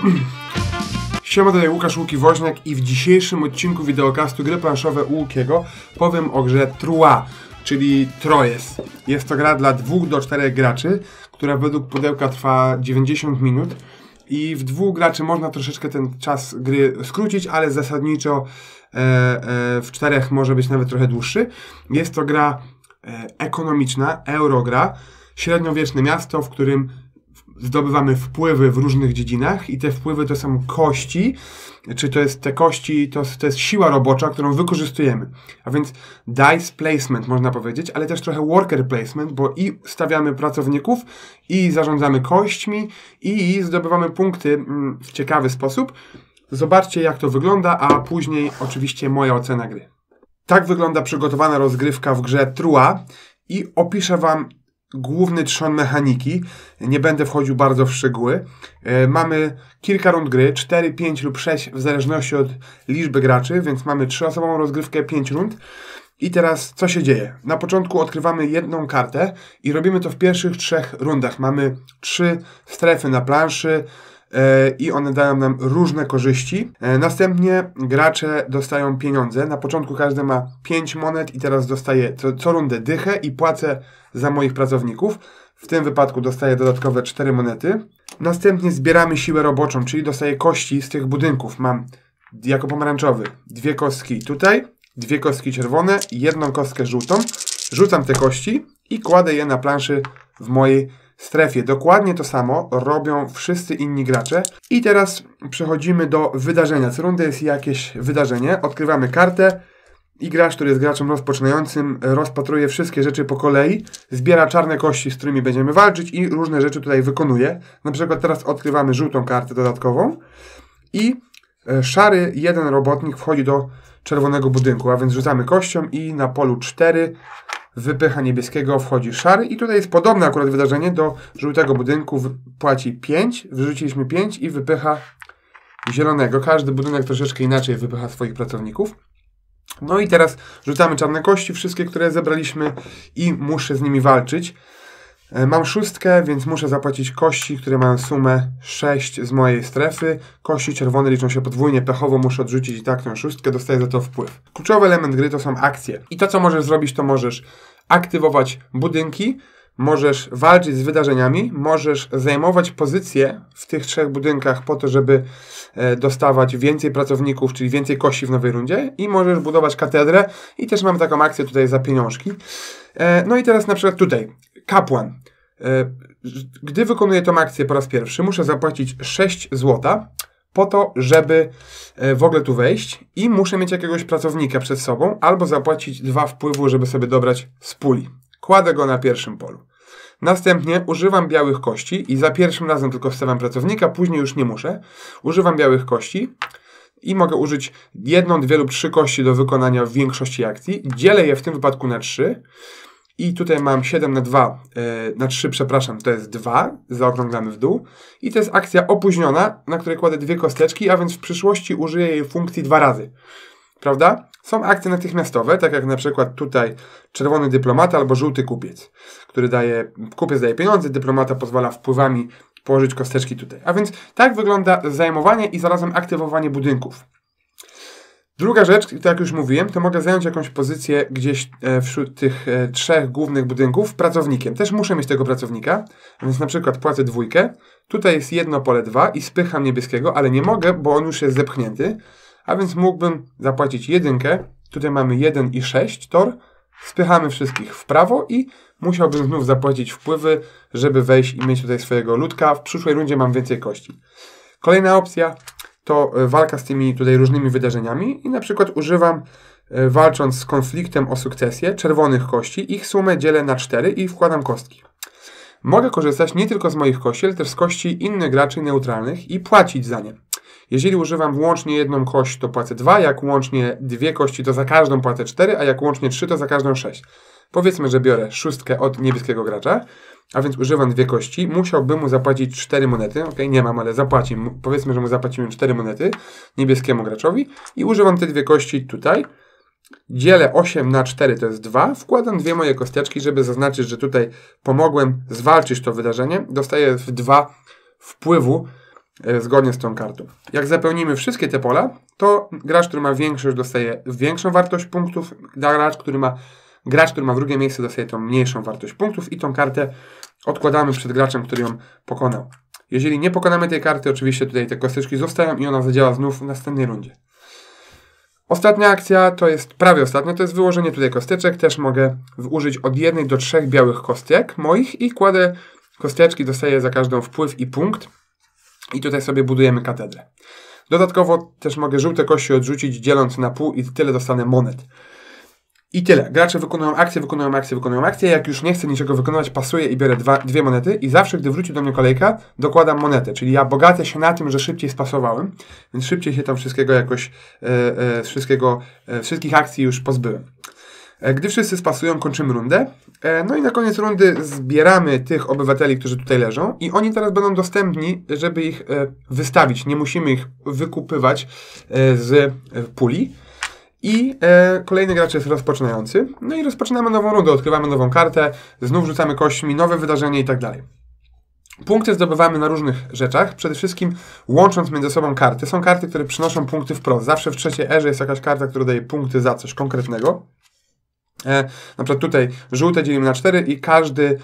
Siema, tutaj Łukasz Łuki-Woźniak i w dzisiejszym odcinku wideokastu Gry Planszowe Łukiego powiem o grze Trua, czyli Trojes. Jest to gra dla 2 do 4 graczy, która według pudełka trwa 90 minut i w dwóch graczy można troszeczkę ten czas gry skrócić, ale zasadniczo e, e, w czterech może być nawet trochę dłuższy. Jest to gra e, ekonomiczna, eurogra, średniowieczne miasto, w którym zdobywamy wpływy w różnych dziedzinach i te wpływy to są kości, czy to jest te kości, to, to jest siła robocza, którą wykorzystujemy. A więc dice placement można powiedzieć, ale też trochę worker placement, bo i stawiamy pracowników, i zarządzamy kośćmi, i zdobywamy punkty mm, w ciekawy sposób. Zobaczcie jak to wygląda, a później oczywiście moja ocena gry. Tak wygląda przygotowana rozgrywka w grze Trua i opiszę Wam główny trzon mechaniki. Nie będę wchodził bardzo w szczegóły. E, mamy kilka rund gry, 4, 5 lub 6 w zależności od liczby graczy, więc mamy trzyosobową rozgrywkę, 5 rund. I teraz co się dzieje? Na początku odkrywamy jedną kartę i robimy to w pierwszych trzech rundach. Mamy trzy strefy na planszy, i one dają nam różne korzyści. E, następnie gracze dostają pieniądze. Na początku każdy ma 5 monet i teraz dostaje co, co rundę dychę i płacę za moich pracowników. W tym wypadku dostaję dodatkowe 4 monety. Następnie zbieramy siłę roboczą, czyli dostaję kości z tych budynków. Mam jako pomarańczowy dwie kostki tutaj, dwie kostki czerwone i jedną kostkę żółtą. Rzucam te kości i kładę je na planszy w mojej strefie. Dokładnie to samo robią wszyscy inni gracze. I teraz przechodzimy do wydarzenia. Co rundę jest jakieś wydarzenie. Odkrywamy kartę i gracz, który jest graczem rozpoczynającym, rozpatruje wszystkie rzeczy po kolei, zbiera czarne kości, z którymi będziemy walczyć i różne rzeczy tutaj wykonuje. Na przykład teraz odkrywamy żółtą kartę dodatkową i e, szary jeden robotnik wchodzi do czerwonego budynku, a więc rzucamy kością i na polu 4 wypycha niebieskiego, wchodzi szary i tutaj jest podobne akurat wydarzenie do żółtego budynku, płaci 5, wyrzuciliśmy 5 i wypycha zielonego. Każdy budynek troszeczkę inaczej wypycha swoich pracowników. No i teraz rzucamy czarne kości, wszystkie, które zebraliśmy i muszę z nimi walczyć. E, mam szóstkę, więc muszę zapłacić kości, które mają sumę 6 z mojej strefy. Kości czerwone liczą się podwójnie, pechowo muszę odrzucić i tak tą szóstkę, dostaję za to wpływ. Kluczowy element gry to są akcje. I to, co możesz zrobić, to możesz aktywować budynki, możesz walczyć z wydarzeniami, możesz zajmować pozycje w tych trzech budynkach po to, żeby e, dostawać więcej pracowników, czyli więcej kości w nowej rundzie i możesz budować katedrę i też mamy taką akcję tutaj za pieniążki. E, no i teraz na przykład tutaj kapłan. E, gdy wykonuję tą akcję po raz pierwszy, muszę zapłacić 6 złota po to, żeby e, w ogóle tu wejść i muszę mieć jakiegoś pracownika przed sobą albo zapłacić dwa wpływu, żeby sobie dobrać z puli. Kładę go na pierwszym polu. Następnie używam białych kości i za pierwszym razem tylko wstawiam pracownika, później już nie muszę. Używam białych kości i mogę użyć jedną, dwie lub trzy kości do wykonania w większości akcji. Dzielę je w tym wypadku na trzy i tutaj mam 7 na 2, yy, e, na 3, przepraszam, to jest 2, zaokrąglamy w dół. I to jest akcja opóźniona, na której kładę dwie kosteczki, a więc w przyszłości użyję jej funkcji dwa razy. Prawda? Są akcje natychmiastowe, tak jak na przykład tutaj czerwony dyplomata albo żółty kupiec, który daje, kupiec daje pieniądze, dyplomata pozwala wpływami położyć kosteczki tutaj. A więc tak wygląda zajmowanie i zarazem aktywowanie budynków. Druga rzecz, tak jak już mówiłem, to mogę zająć jakąś pozycję gdzieś e, wśród tych e, trzech głównych budynków pracownikiem. Też muszę mieć tego pracownika, więc na przykład płacę dwójkę. Tutaj jest jedno pole dwa i spycham niebieskiego, ale nie mogę, bo on już jest zepchnięty. A więc mógłbym zapłacić jedynkę. Tutaj mamy 1 i 6 tor. Spychamy wszystkich w prawo i musiałbym znów zapłacić wpływy, żeby wejść i mieć tutaj swojego ludka. W przyszłej rundzie mam więcej kości. Kolejna opcja to e, walka z tymi tutaj różnymi wydarzeniami i na przykład używam, e, walcząc z konfliktem o sukcesję, czerwonych kości, ich sumę dzielę na 4 i wkładam kostki. Mogę korzystać nie tylko z moich kości, ale też z kości innych graczy neutralnych i płacić za nie. Jeżeli używam łącznie jedną kość, to płacę 2, jak łącznie dwie kości, to za każdą płacę 4, a jak łącznie 3, to za każdą 6. Powiedzmy, że biorę szóstkę od niebieskiego gracza, a więc używam dwie kości, musiałbym mu zapłacić 4 monety, ok, nie mam, ale zapłaci, powiedzmy, że mu zapłacimy 4 monety niebieskiemu graczowi i używam te dwie kości tutaj, dzielę 8 na 4, to jest 2, wkładam dwie moje kosteczki, żeby zaznaczyć, że tutaj pomogłem zwalczyć to wydarzenie, dostaję w 2 wpływu e, zgodnie z tą kartą. Jak zapełnimy wszystkie te pola, to gracz, który ma większość, dostaje większą wartość punktów, gracz, który ma, gracz, który ma drugie miejsce, dostaje tą mniejszą wartość punktów i tą kartę odkładamy przed graczem, który ją pokonał. Jeżeli nie pokonamy tej karty, oczywiście tutaj te kosteczki zostają i ona zadziała znów w następnej rundzie. Ostatnia akcja to jest, prawie ostatnia, to jest wyłożenie tutaj kosteczek. Też mogę użyć od jednej do trzech białych kostek moich i kładę kosteczki, dostaję za każdą wpływ i punkt. I tutaj sobie budujemy katedrę. Dodatkowo też mogę żółte kości odrzucić, dzieląc na pół i tyle dostanę monet. I tyle. Gracze wykonują akcję, wykonują akcję, wykonują akcję. Jak już nie chcę niczego wykonywać, pasuję i biorę dwa, dwie monety. I zawsze, gdy wróci do mnie kolejka, dokładam monetę. Czyli ja bogacę się na tym, że szybciej spasowałem, więc szybciej się tam wszystkiego jakoś, e, e, wszystkiego, e, wszystkich akcji już pozbyłem. E, gdy wszyscy spasują, kończymy rundę. E, no i na koniec rundy zbieramy tych obywateli, którzy tutaj leżą i oni teraz będą dostępni, żeby ich e, wystawić. Nie musimy ich wykupywać z puli. I e, kolejny gracz jest rozpoczynający. No i rozpoczynamy nową rundę, odkrywamy nową kartę, znów rzucamy kośćmi, nowe wydarzenie i tak dalej. Punkty zdobywamy na różnych rzeczach, przede wszystkim łącząc między sobą karty. Są karty, które przynoszą punkty wprost. Zawsze w trzeciej erze jest jakaś karta, która daje punkty za coś konkretnego. E, na przykład tutaj żółte dzielimy na 4 i każdy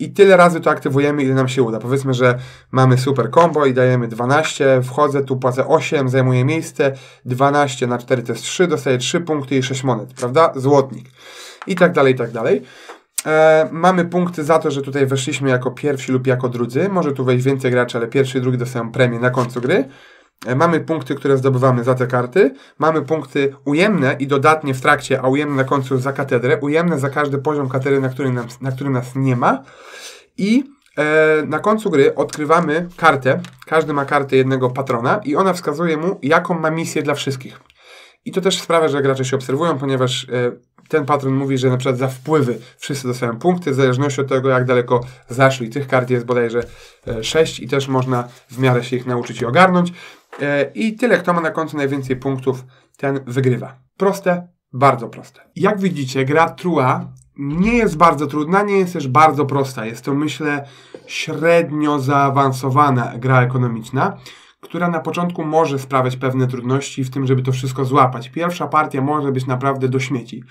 i tyle razy to aktywujemy, ile nam się uda. Powiedzmy, że mamy super combo i dajemy 12, wchodzę, tu płacę 8, zajmuję miejsce, 12 na 4 to jest 3, dostaję 3 punkty i 6 monet, prawda? Złotnik. I tak dalej, i tak dalej. E, mamy punkty za to, że tutaj weszliśmy jako pierwsi lub jako drudzy. Może tu wejść więcej graczy, ale pierwszy i drugi dostają premię na końcu gry. E, mamy punkty, które zdobywamy za te karty. Mamy punkty ujemne i dodatnie w trakcie, a ujemne na końcu za katedrę. Ujemne za każdy poziom katedry, na którym, nam, na którym nas nie ma. I e, na końcu gry odkrywamy kartę. Każdy ma kartę jednego patrona i ona wskazuje mu, jaką ma misję dla wszystkich. I to też sprawia, że gracze się obserwują, ponieważ e, ten patron mówi, że na przykład za wpływy wszyscy dostają punkty, w zależności od tego, jak daleko zaszli. Tych kart jest bodajże 6 e, i też można w miarę się ich nauczyć i ogarnąć. E, I tyle, kto ma na końcu najwięcej punktów, ten wygrywa. Proste, bardzo proste. Jak widzicie, gra Trua nie jest bardzo trudna, nie jest też bardzo prosta. Jest to, myślę, średnio zaawansowana gra ekonomiczna, która na początku może sprawiać pewne trudności w tym, żeby to wszystko złapać. Pierwsza partia może być naprawdę do śmieci.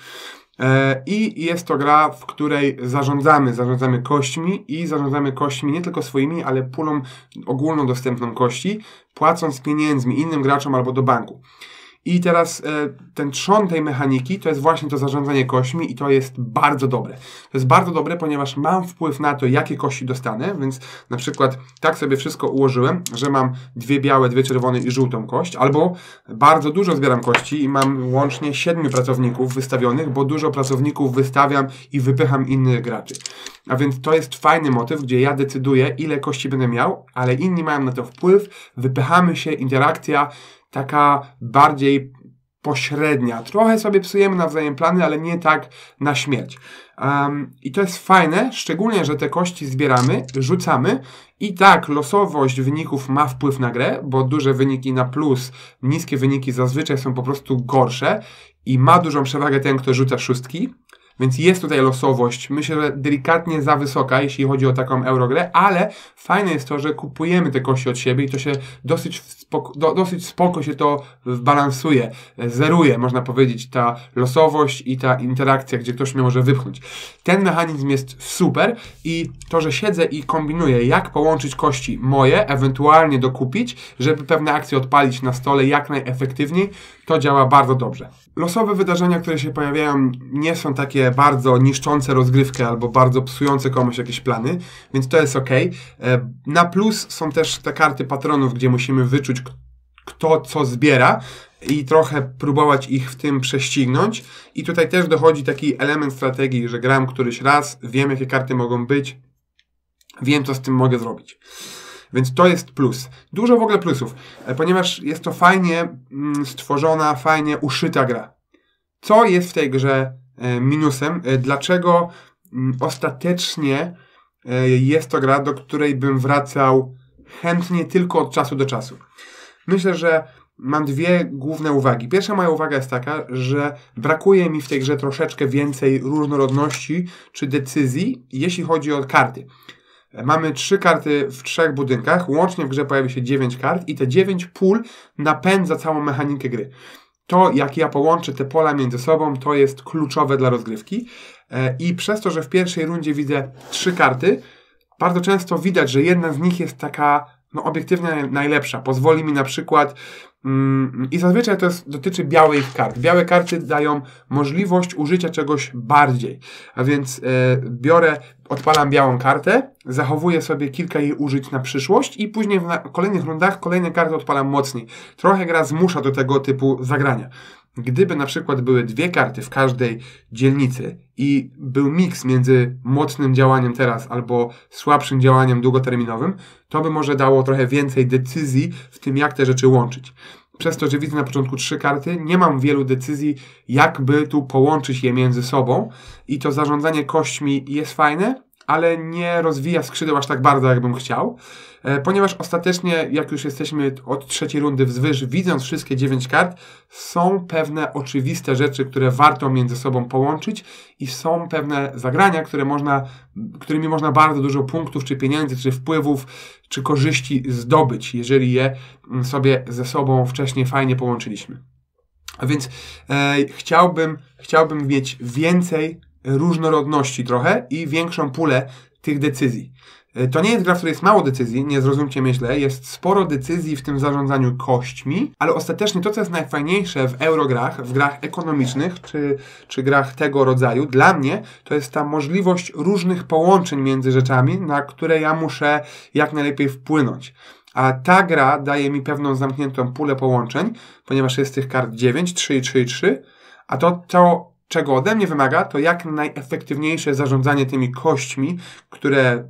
E, I jest to gra, w której zarządzamy, zarządzamy kośćmi i zarządzamy kośćmi nie tylko swoimi, ale pulą ogólnodostępną kości, płacąc pieniędzmi innym graczom albo do banku. I teraz e, ten trzon tej mechaniki to jest właśnie to zarządzanie kośćmi i to jest bardzo dobre. To jest bardzo dobre, ponieważ mam wpływ na to, jakie kości dostanę, więc na przykład tak sobie wszystko ułożyłem, że mam dwie białe, dwie czerwone i żółtą kość, albo bardzo dużo zbieram kości i mam łącznie siedmiu pracowników wystawionych, bo dużo pracowników wystawiam i wypycham innych graczy. A więc to jest fajny motyw, gdzie ja decyduję, ile kości będę miał, ale inni mają na to wpływ, wypychamy się, interakcja, taka bardziej pośrednia. Trochę sobie psujemy nawzajem plany, ale nie tak na śmierć. Um, I to jest fajne, szczególnie, że te kości zbieramy, rzucamy i tak losowość wyników ma wpływ na grę, bo duże wyniki na plus, niskie wyniki zazwyczaj są po prostu gorsze i ma dużą przewagę ten, kto rzuca szóstki. Więc jest tutaj losowość, myślę, że delikatnie za wysoka, jeśli chodzi o taką eurogrę, ale fajne jest to, że kupujemy te kości od siebie i to się dosyć, spoko, do, dosyć spoko się to balansuje, zeruje, można powiedzieć, ta losowość i ta interakcja, gdzie ktoś mnie może wypchnąć. Ten mechanizm jest super i to, że siedzę i kombinuję, jak połączyć kości moje, ewentualnie dokupić, żeby pewne akcje odpalić na stole jak najefektywniej, to działa bardzo dobrze. Losowe wydarzenia, które się pojawiają, nie są takie bardzo niszczące rozgrywkę albo bardzo psujące komuś jakieś plany, więc to jest ok. E, na plus są też te karty patronów, gdzie musimy wyczuć, kto co zbiera i trochę próbować ich w tym prześcignąć. I tutaj też dochodzi taki element strategii, że gram któryś raz, wiem jakie karty mogą być, wiem co z tym mogę zrobić. Więc to jest plus. Dużo w ogóle plusów, e, ponieważ jest to fajnie mm, stworzona, fajnie uszyta gra. Co jest w tej grze minusem? E, dlaczego mm, ostatecznie jest to gra, do której bym wracał chętnie tylko od czasu do czasu? Myślę, że mam dwie główne uwagi. Pierwsza moja uwaga jest taka, że brakuje mi w tej grze troszeczkę więcej różnorodności czy decyzji, jeśli chodzi o karty. Mamy trzy karty w trzech budynkach, łącznie w grze pojawi się 9 kart i te 9 pól napędza całą mechanikę gry. To, jak ja połączę te pola między sobą, to jest kluczowe dla rozgrywki. E, I przez to, że w pierwszej rundzie widzę trzy karty, bardzo często widać, że jedna z nich jest taka no, obiektywnie najlepsza. Pozwoli mi na przykład i zazwyczaj to jest, dotyczy białych kart. Białe karty dają możliwość użycia czegoś bardziej. A więc e, biorę, odpalam białą kartę, zachowuję sobie kilka jej użyć na przyszłość i później w kolejnych rundach kolejne karty odpalam mocniej. Trochę gra zmusza do tego typu zagrania. Gdyby na przykład były dwie karty w każdej dzielnicy i był miks między mocnym działaniem teraz albo słabszym działaniem długoterminowym, to by może dało trochę więcej decyzji w tym, jak te rzeczy łączyć. Przez to, że widzę na początku trzy karty, nie mam wielu decyzji, jakby tu połączyć je między sobą i to zarządzanie kośćmi jest fajne, ale nie rozwija skrzydeł aż tak bardzo, jakbym chciał, ponieważ ostatecznie, jak już jesteśmy od trzeciej rundy wzwyż, widząc wszystkie dziewięć kart, są pewne oczywiste rzeczy, które warto między sobą połączyć i są pewne zagrania, które można, którymi można bardzo dużo punktów, czy pieniędzy, czy wpływów, czy korzyści zdobyć, jeżeli je mm, sobie ze sobą wcześniej fajnie połączyliśmy. A więc e, chciałbym, chciałbym mieć więcej różnorodności trochę i większą pulę tych decyzji. E, to nie jest gra, w której jest mało decyzji, nie zrozumcie mnie źle, jest sporo decyzji w tym zarządzaniu kośćmi, ale ostatecznie to, co jest najfajniejsze w eurograch, w grach ekonomicznych, czy, czy grach tego rodzaju, dla mnie to jest ta możliwość różnych połączeń między rzeczami, na które ja muszę jak najlepiej wpłynąć. A ta gra daje mi pewną zamkniętą pulę połączeń, ponieważ jest tych kart 9, 3 i 3 i 3, a to, to czego ode mnie wymaga, to jak najefektywniejsze zarządzanie tymi kośćmi, które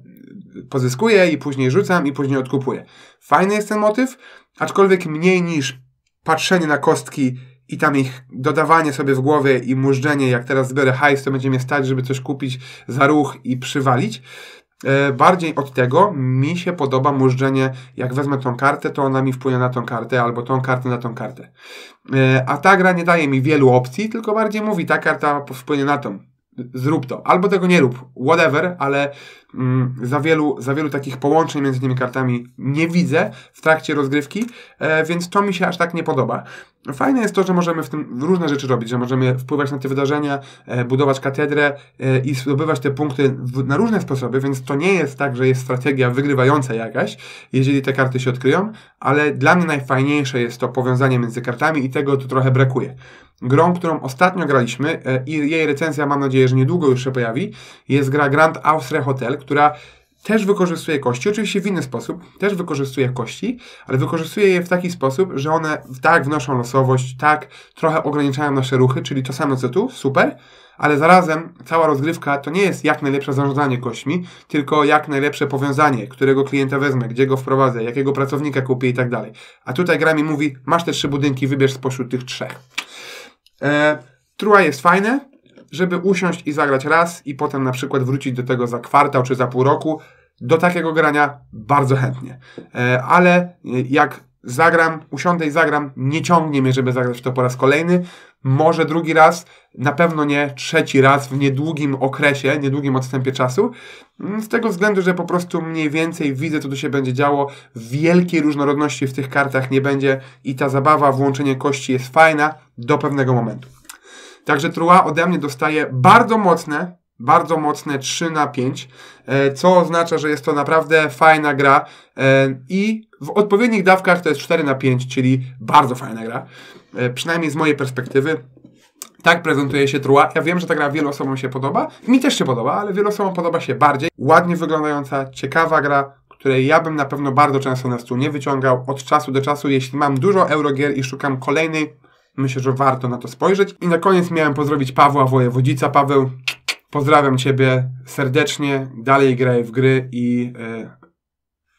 pozyskuję i później rzucam i później odkupuję. Fajny jest ten motyw, aczkolwiek mniej niż patrzenie na kostki i tam ich dodawanie sobie w głowie i mużdżenie, jak teraz zbiorę hajs, to będzie mnie stać, żeby coś kupić za ruch i przywalić. E, bardziej od tego mi się podoba mużdżenie, jak wezmę tą kartę, to ona mi wpłynie na tą kartę, albo tą kartę na tą kartę. E, a ta gra nie daje mi wielu opcji, tylko bardziej mówi, ta karta wpłynie na tą zrób to. Albo tego nie rób, whatever, ale mm, za, wielu, za wielu takich połączeń między tymi kartami nie widzę w trakcie rozgrywki, e, więc to mi się aż tak nie podoba. Fajne jest to, że możemy w tym różne rzeczy robić, że możemy wpływać na te wydarzenia, e, budować katedrę e, i zdobywać te punkty w, na różne sposoby, więc to nie jest tak, że jest strategia wygrywająca jakaś, jeżeli te karty się odkryją, ale dla mnie najfajniejsze jest to powiązanie między kartami i tego tu trochę brakuje. Grą, którą ostatnio graliśmy e, i jej recenzja mam nadzieję, że niedługo już się pojawi, jest gra Grand Austria Hotel, która też wykorzystuje kości, oczywiście w inny sposób, też wykorzystuje kości, ale wykorzystuje je w taki sposób, że one tak wnoszą losowość, tak trochę ograniczają nasze ruchy, czyli to samo co tu, super, ale zarazem cała rozgrywka to nie jest jak najlepsze zarządzanie kośćmi, tylko jak najlepsze powiązanie, którego klienta wezmę, gdzie go wprowadzę, jakiego pracownika kupię i tak dalej. A tutaj gra mi mówi, masz te trzy budynki, wybierz spośród tych trzech. E, Trua jest fajne, żeby usiąść i zagrać raz i potem na przykład wrócić do tego za kwartał czy za pół roku. Do takiego grania bardzo chętnie. E, ale jak zagram, usiądę i zagram, nie ciągnie mnie, żeby zagrać w to po raz kolejny. Może drugi raz, na pewno nie trzeci raz w niedługim okresie, niedługim odstępie czasu. Z tego względu, że po prostu mniej więcej widzę, co tu się będzie działo. Wielkiej różnorodności w tych kartach nie będzie i ta zabawa, włączenie kości jest fajna do pewnego momentu. Także Trua ode mnie dostaje bardzo mocne, bardzo mocne 3 na 5, e, co oznacza, że jest to naprawdę fajna gra e, i w odpowiednich dawkach to jest 4 na 5, czyli bardzo fajna gra. E, przynajmniej z mojej perspektywy. Tak prezentuje się Trua. Ja wiem, że ta gra wielu osobom się podoba. Mi też się podoba, ale wielu osobom podoba się bardziej. Ładnie wyglądająca, ciekawa gra, której ja bym na pewno bardzo często na stół nie wyciągał od czasu do czasu. Jeśli mam dużo Eurogier i szukam kolejnej, myślę, że warto na to spojrzeć. I na koniec miałem pozdrowić Pawła Wojewodzica. Paweł, pozdrawiam Ciebie serdecznie. Dalej graj w gry i... Yy,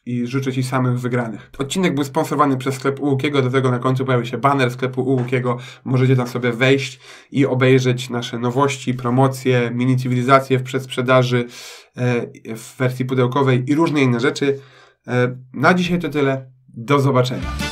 i życzę Ci samych wygranych. Odcinek był sponsorowany przez sklep Ułukiego, do tego na końcu pojawił się banner sklepu Ułukiego. Możecie tam sobie wejść i obejrzeć nasze nowości, promocje, mini cywilizacje w przedsprzedaży e, w wersji pudełkowej i różne inne rzeczy. E, na dzisiaj to tyle. Do zobaczenia.